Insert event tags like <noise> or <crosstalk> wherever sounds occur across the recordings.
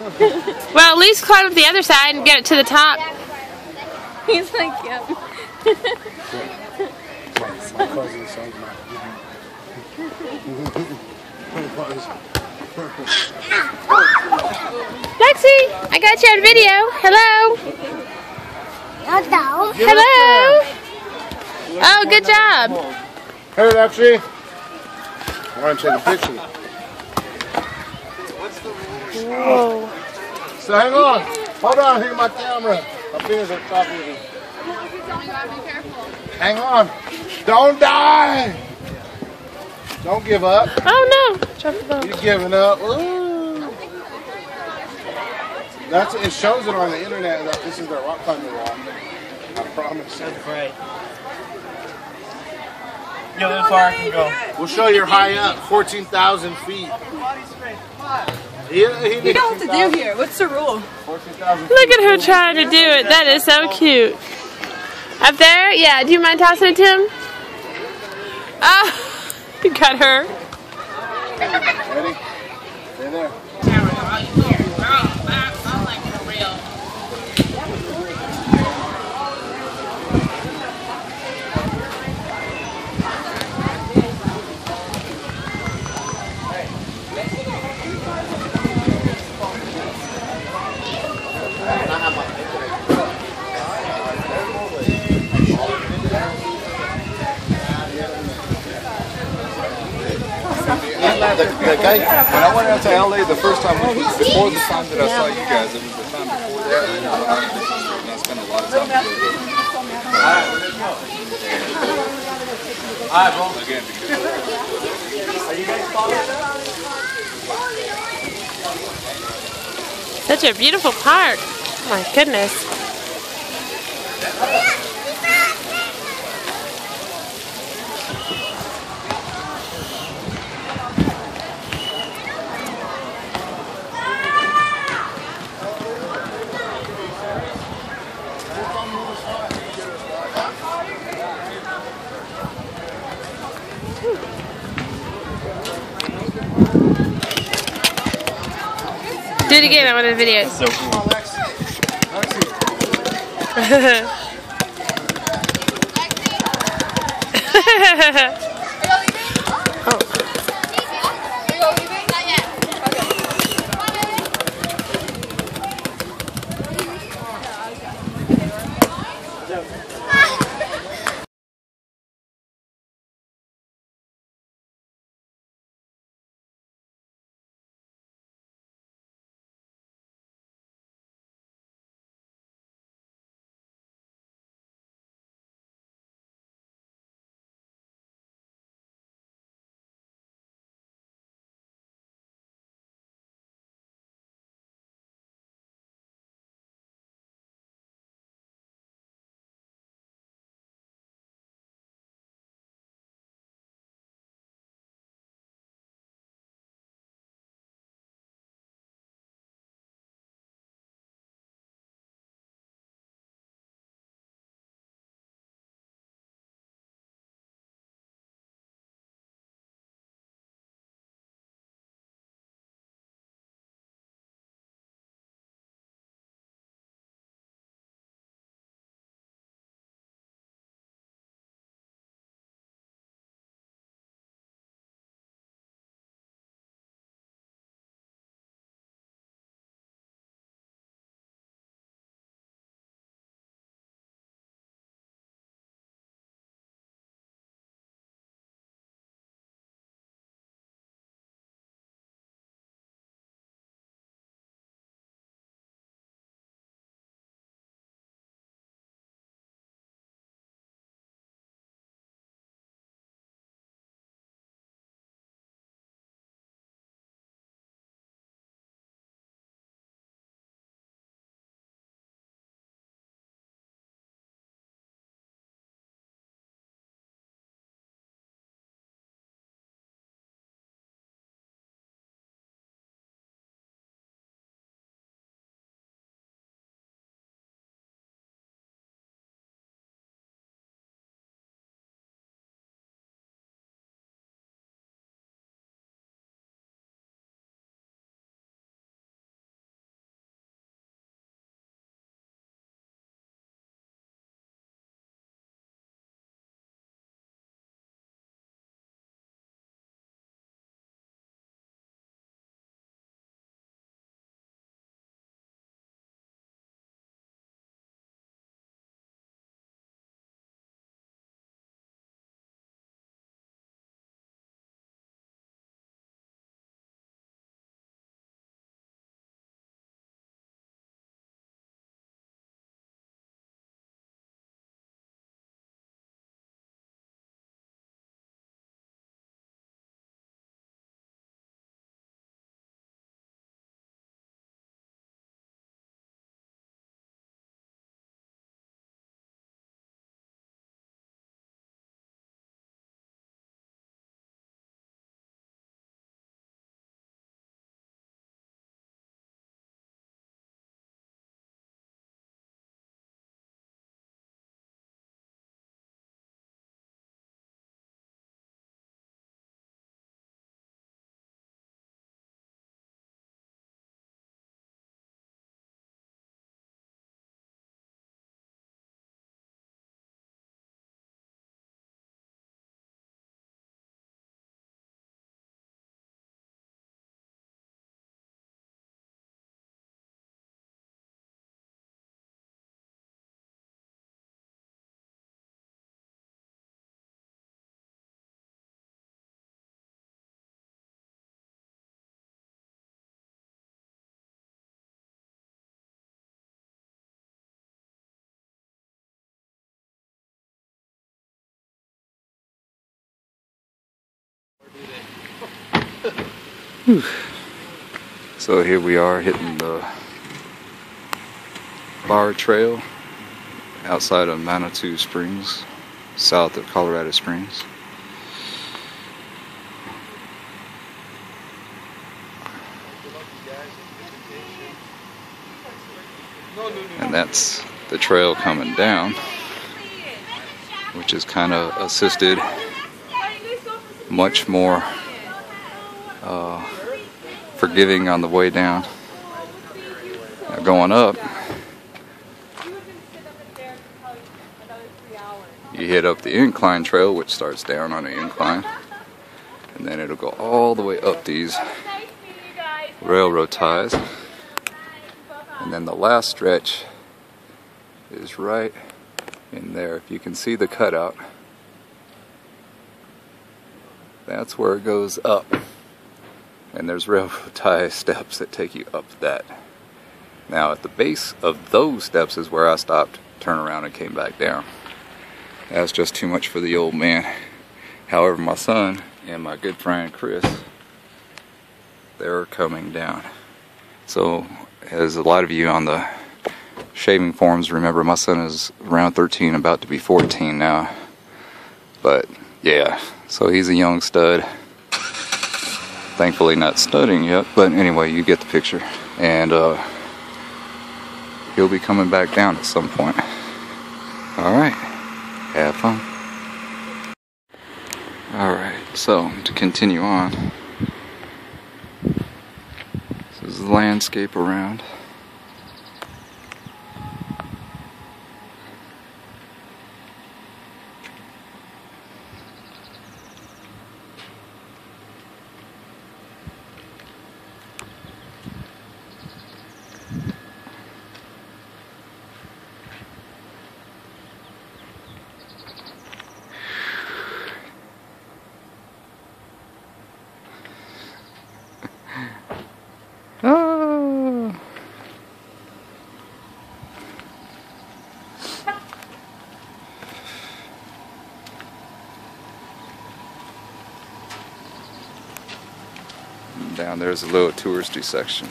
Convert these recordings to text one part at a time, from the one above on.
Well, at least climb up the other side and get it to the top. <laughs> He's like, yep. My cousin sang. Lexi, I got you on video. Hello. Hello. Hello. Oh, good job. Hey, Lexi. I want to take a picture. Whoa. So hang on. Hold on. Here's my camera. My fingers are choppy. Hang on. Don't die. Don't give up. Oh no. Drop the ball. You're giving up. Ooh. That's it shows it on the internet that this is their rock climbing wall. I promise. That's great. Yo, how far I can go. We'll show you're high up, 14,000 feet. He, he You know what to do here. What's the rule? 14,000 Look at her trying to do it. That is so cute. Up there? Yeah. Do you mind tossing it to him? Oh, <laughs> you got her. Ready? Stay there. The, the when I went out to LA the first time, before the time that I saw you guys, it was the time before that. And I spent a lot of time with Again, because Such a beautiful park. Oh my goodness. Do it again, I want a video. So cool. Alexi. <laughs> So here we are hitting the Barr trail outside of Manitou Springs, south of Colorado Springs. And that's the trail coming down, which is kind of assisted much more forgiving on the way down. Now going up, you hit up the incline trail, which starts down on an incline, and then it'll go all the way up these railroad ties. And then the last stretch is right in there. If you can see the cutout, that's where it goes up. And there's railroad <laughs> tie steps that take you up that. Now, at the base of those steps is where I stopped, turned around, and came back down. That's just too much for the old man. However, my son and my good friend Chris, they're coming down. So, as a lot of you on the shaving forums remember, my son is around 13, about to be 14 now. But, yeah, so he's a young stud. Thankfully, not studying yet, but anyway, you get the picture. And, uh, he'll be coming back down at some point. Alright, have fun. Alright, so to continue on, this is the landscape around. Ah. Down there's a little touristy section.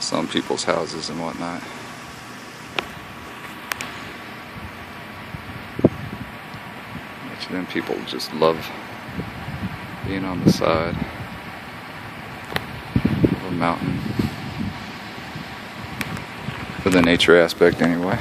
Some people's houses and whatnot. Which then people just love being on the side of a mountain. For the nature aspect, anyway.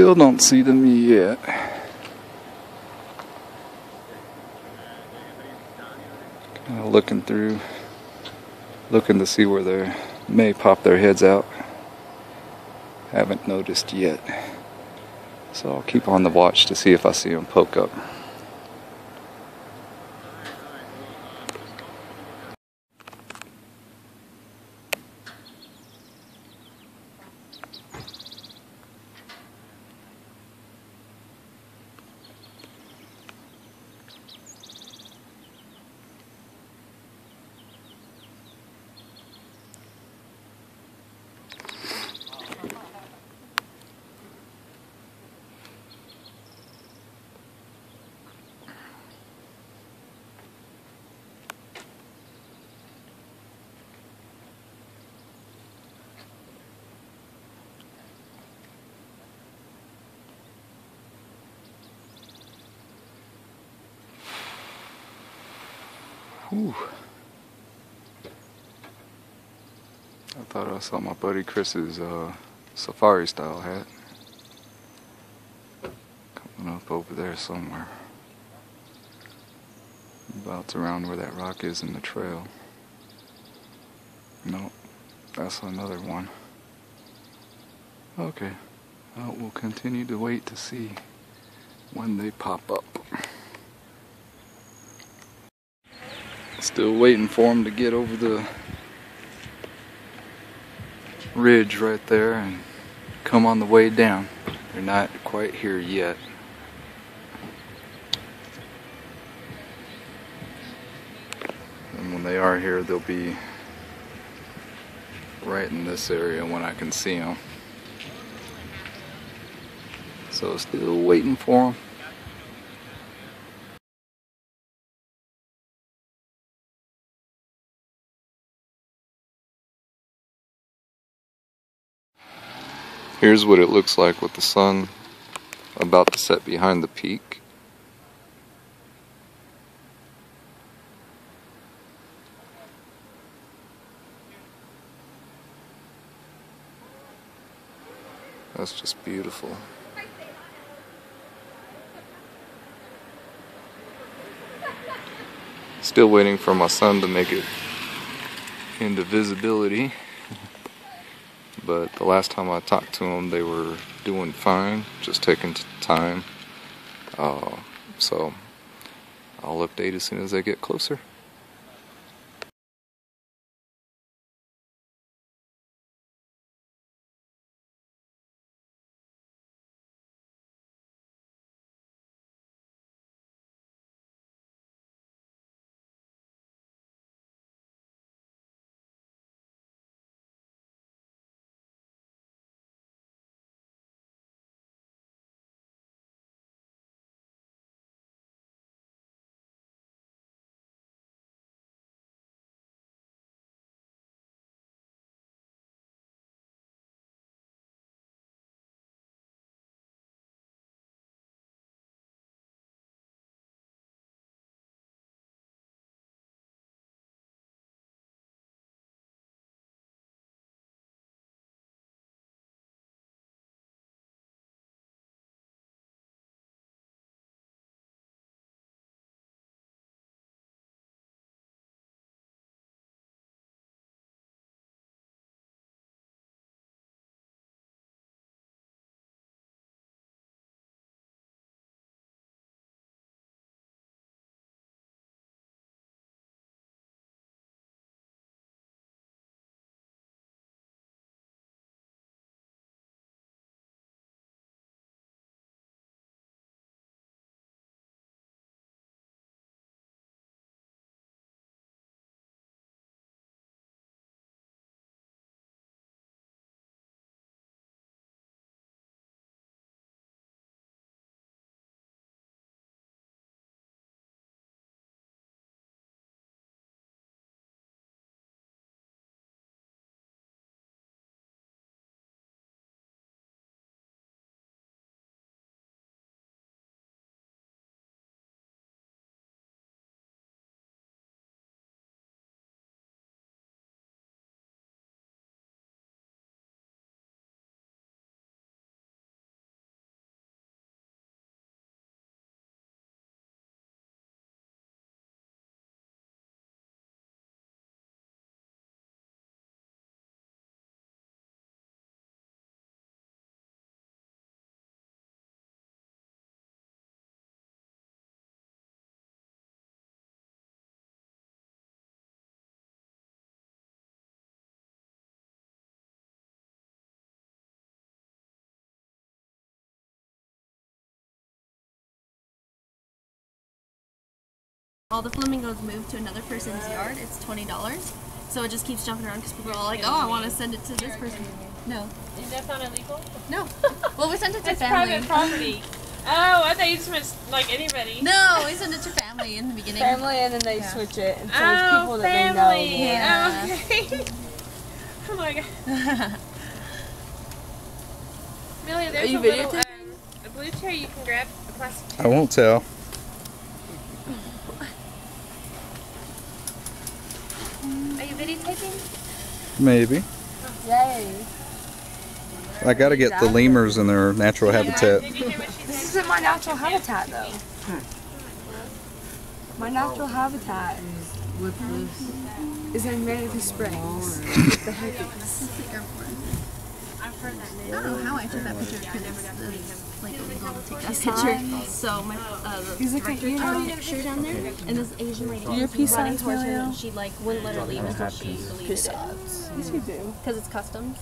Still don't see them yet. Kind of looking through, looking to see where they may pop their heads out. Haven't noticed yet. So I'll keep on the watch to see if I see them poke up. Whew. I thought I saw my buddy Chris's uh, safari style hat coming up over there somewhere. About around where that rock is in the trail. Nope, that's another one. Okay, well, we'll continue to wait to see when they pop up. Still waiting for them to get over the ridge right there and come on the way down. They're not quite here yet. And when they are here, they'll be right in this area when I can see them. So still waiting for them. Here's what it looks like with the sun about to set behind the peak. That's just beautiful. Still waiting for my son to make it into visibility. But the last time I talked to them, they were doing fine, just taking time. Uh, so I'll update as soon as they get closer. All the flamingos move to another person's yard. It's twenty dollars. So it just keeps jumping around because people are all like, "Oh, I want to send it to this person." No, That's not illegal? no. Well, we sent it to That's family. private property. Oh, I thought you just meant like anybody. No, we sent it to family in the beginning. family and then they Yeah. switch it and so it's Oh, people that they know. Yeah. Oh, okay. <laughs> oh my god. <laughs> Amelia, there's you a little, um, a blue chair you can grab a plastic I won't tell. Are you videotaping? Maybe. Yay. I gotta get the lemurs in their natural habitat. Did you hear what she This isn't my natural habitat though. My natural habitat is in Manitou Springs <laughs> the hippies. I've heard that I don't know how I took that picture because it's like illegal to take that picture. So my uh, the He's director you took a picture down there, and this Asian lady your was running towards her, and she like wouldn't let her leave until she deleted it Yes, you do. because it's customs.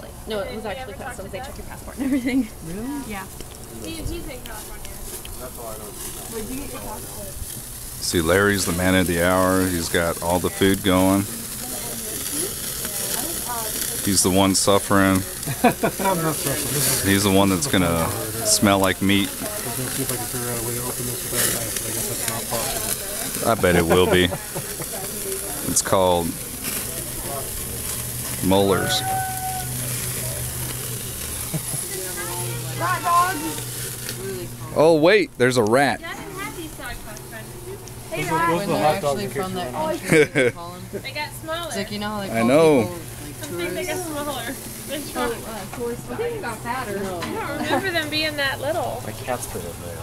Like no, it was actually customs. They check your passport and everything. <laughs> Really? Yeah. He's, he's in California. That's all I know. Where'd you get your passport? See, Larry's the man of the hour. He's got all the food going. He's the one suffering. I'm not suffering. He's the one that's gonna smell like meat. I was gonna see if I could figure out a way to open this without a knife, but I guess that's not possible. I bet it will be. It's called molars. Oh wait, there's a rat. I didn't have these dog friends. Hey, Those Ryan. are When the they're hot dog actually from gets that you. country, they. They got smaller. Like you know how they I call know. People I like think they got tourists. smaller. They're Oh, shrunk. uh, tourist I think got fatter. I don't remember them being that little. <laughs> My cat's put been in there.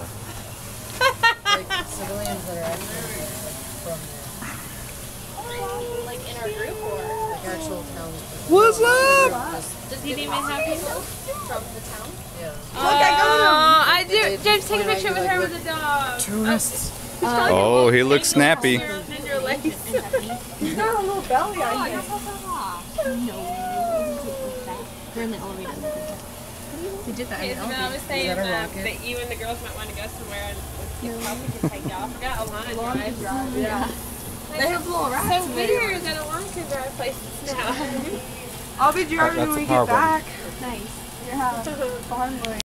like civilians that are actually from there, Like in our group or like actual town. What's up? Just, just Did the even have people people? from the town? yeah. Oh, I do. They James, take a picture with her with the dog. Tourists. Oh, he looks snappy. Around in your legs. They're in the elevator. They did that in the Isabel elevator. was saying that a um, that you and the girls might want to go somewhere and you probably could take y'all. I forgot Alana drives. Yeah. They have little rats. So weird that Alana can drive places now. I'll be driving when we get back. Nice. Yeah. Fun boy.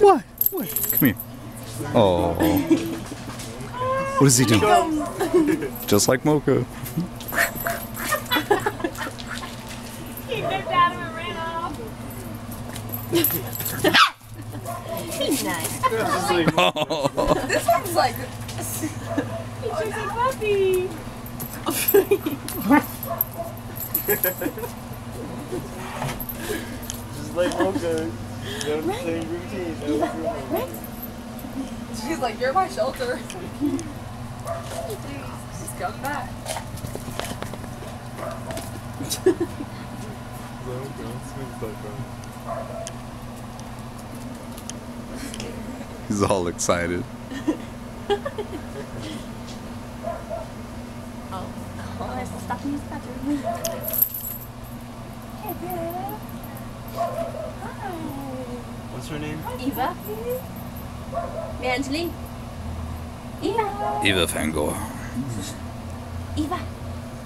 What? What? Here. Oh. What is he doing? Just like Mocha. he nipped out of and ran off. This one's like He's just a puppy. Just like Mocha. You know, the same routine. That was she's like, you're my shelter. <laughs> Just come back. <laughs> He's all excited. <laughs> Oh, there's the stuff in his bedroom. What's her name? Eva. Angeline. Eva. Eva Fangor. Eva.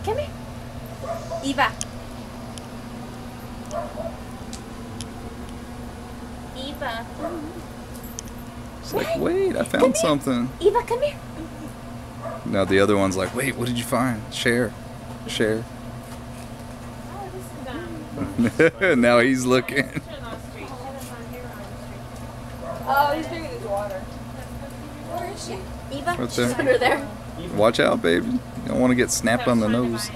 Come here. Eva. Eva. It's like, wait, I found something. Eva, come here. Now the other one's like, wait, what did you find? Share. Share. Oh, this is um. <laughs> now he's looking. Turn off street. Oh, he's drinking his water. Where is she? Eva. Right She's there. under there. Watch out, baby. You don't want to get snapped on the nose.